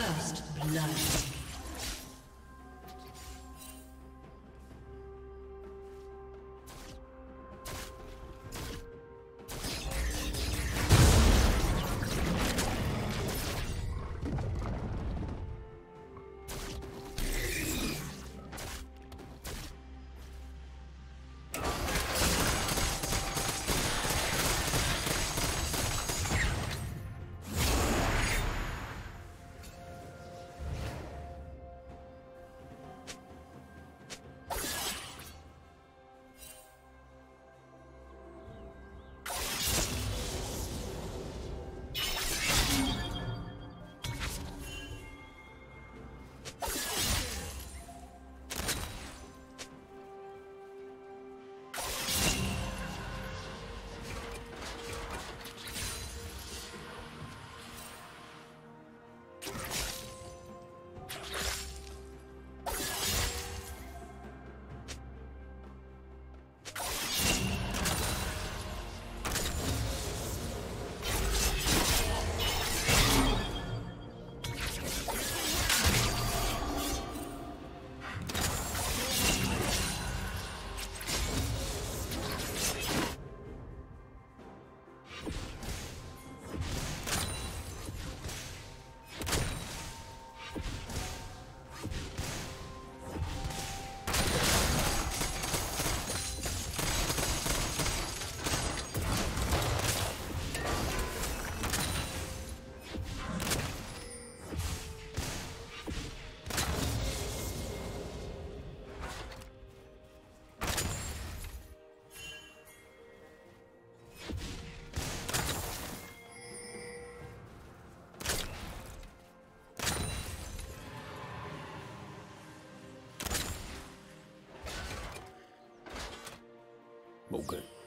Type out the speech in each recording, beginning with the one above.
First blood. வாழ்த்துக்கள்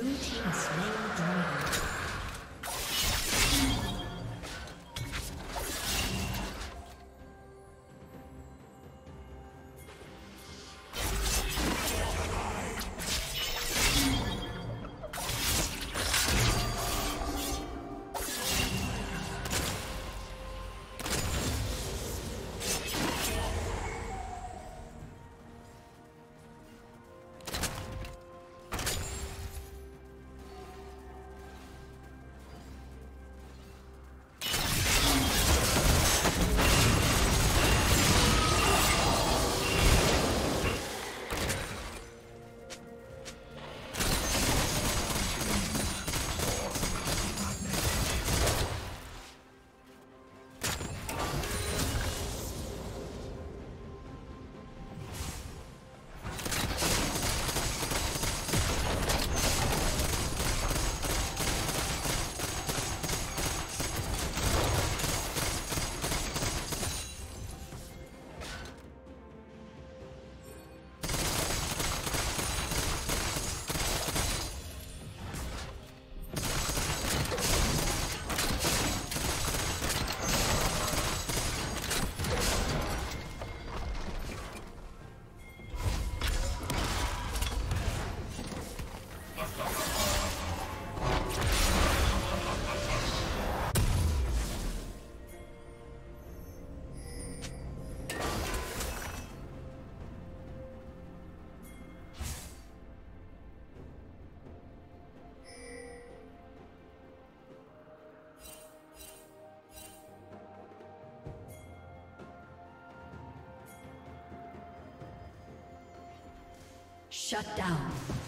Okay. Shut down.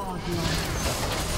Godlike.